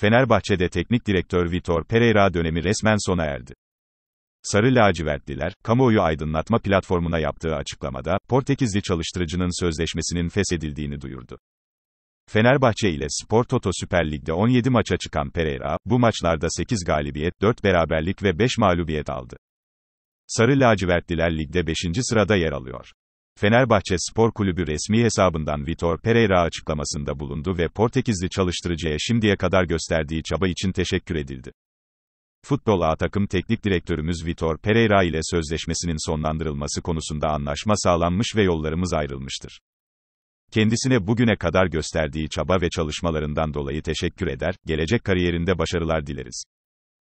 Fenerbahçe'de teknik direktör Vitor Pereira dönemi resmen sona erdi. Sarı lacivertliler, kamuoyu aydınlatma platformuna yaptığı açıklamada, Portekizli çalıştırıcının sözleşmesinin feshedildiğini duyurdu. Fenerbahçe ile Spor Toto Süper Lig'de 17 maça çıkan Pereira, bu maçlarda 8 galibiyet, 4 beraberlik ve 5 mağlubiyet aldı. Sarı lacivertliler ligde 5. sırada yer alıyor. Fenerbahçe Spor Kulübü resmi hesabından Vitor Pereira açıklamasında bulundu ve Portekizli çalıştırıcıya şimdiye kadar gösterdiği çaba için teşekkür edildi. Futbol A takım teknik direktörümüz Vitor Pereira ile sözleşmesinin sonlandırılması konusunda anlaşma sağlanmış ve yollarımız ayrılmıştır. Kendisine bugüne kadar gösterdiği çaba ve çalışmalarından dolayı teşekkür eder, gelecek kariyerinde başarılar dileriz.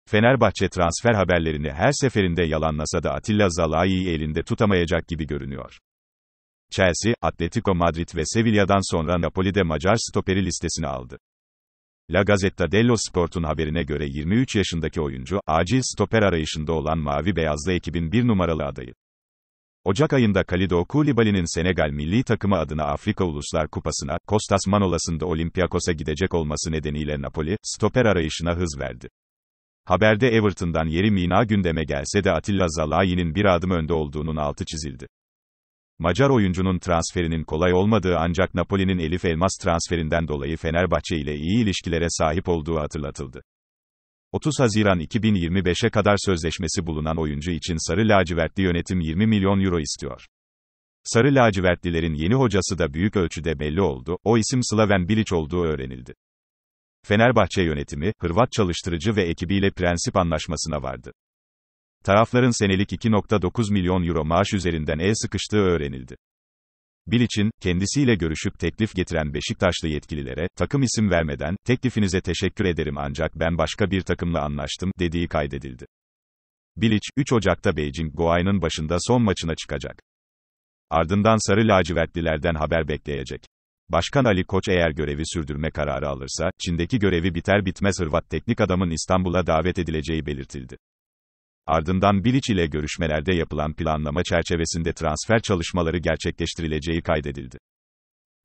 Fenerbahçe transfer haberlerini her seferinde yalanlasa da Atilla Zalai'yi elinde tutamayacak gibi görünüyor. Chelsea, Atletico Madrid ve Sevilla'dan sonra Napoli'de Macar stoperi listesine aldı. La Gazzetta dello Sport'un haberine göre 23 yaşındaki oyuncu, acil stoper arayışında olan Mavi Beyazlı ekibin bir numaralı adayı. Ocak ayında Kalido Koulibaly'nin Senegal milli takımı adına Afrika Uluslar Kupası'na, Kostas Manolas'ın da Olympiakos'a gidecek olması nedeniyle Napoli, stoper arayışına hız verdi. Haberde Everton'dan yeri Mina gündeme gelse de Atilla Zalai'nin bir adım önde olduğunun altı çizildi. Macar oyuncunun transferinin kolay olmadığı ancak Napoli'nin Elif Elmas transferinden dolayı Fenerbahçe ile iyi ilişkilere sahip olduğu hatırlatıldı. 30 Haziran 2025'e kadar sözleşmesi bulunan oyuncu için Sarı Lacivertli yönetim 20 milyon euro istiyor. Sarı lacivertlilerin yeni hocası da büyük ölçüde belli oldu, o isim Slaven Bilic olduğu öğrenildi. Fenerbahçe yönetimi, Hırvat çalıştırıcı ve ekibiyle prensip anlaşmasına vardı. Tarafların senelik 2.9 milyon euro maaş üzerinden el sıkıştığı öğrenildi. Bilic'in, kendisiyle görüşüp teklif getiren Beşiktaşlı yetkililere, takım isim vermeden, teklifinize teşekkür ederim ancak ben başka bir takımla anlaştım, dediği kaydedildi. Bilic, 3 Ocak'ta Beijing Guo'nun başında son maçına çıkacak. Ardından sarı lacivertlilerden haber bekleyecek. Başkan Ali Koç eğer görevi sürdürme kararı alırsa, Çin'deki görevi biter bitmez Hırvat teknik adamın İstanbul'a davet edileceği belirtildi. Ardından Bilic ile görüşmelerde yapılan planlama çerçevesinde transfer çalışmaları gerçekleştirileceği kaydedildi.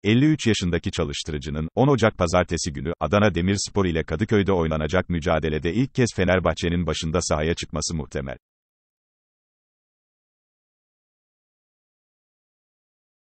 53 yaşındaki çalıştırıcının, 10 Ocak pazartesi günü, Adana Demirspor ile Kadıköy'de oynanacak mücadelede ilk kez Fenerbahçe'nin başında sahaya çıkması muhtemel.